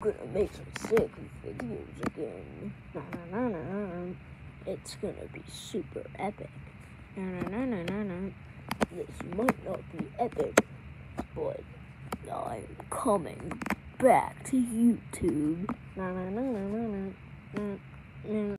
gonna make some sick videos again. Na, na, na, na. It's gonna be super epic. Na, na, na, na, na. This might not be epic, but I'm coming back to YouTube. Na, na, na, na, na, na, na.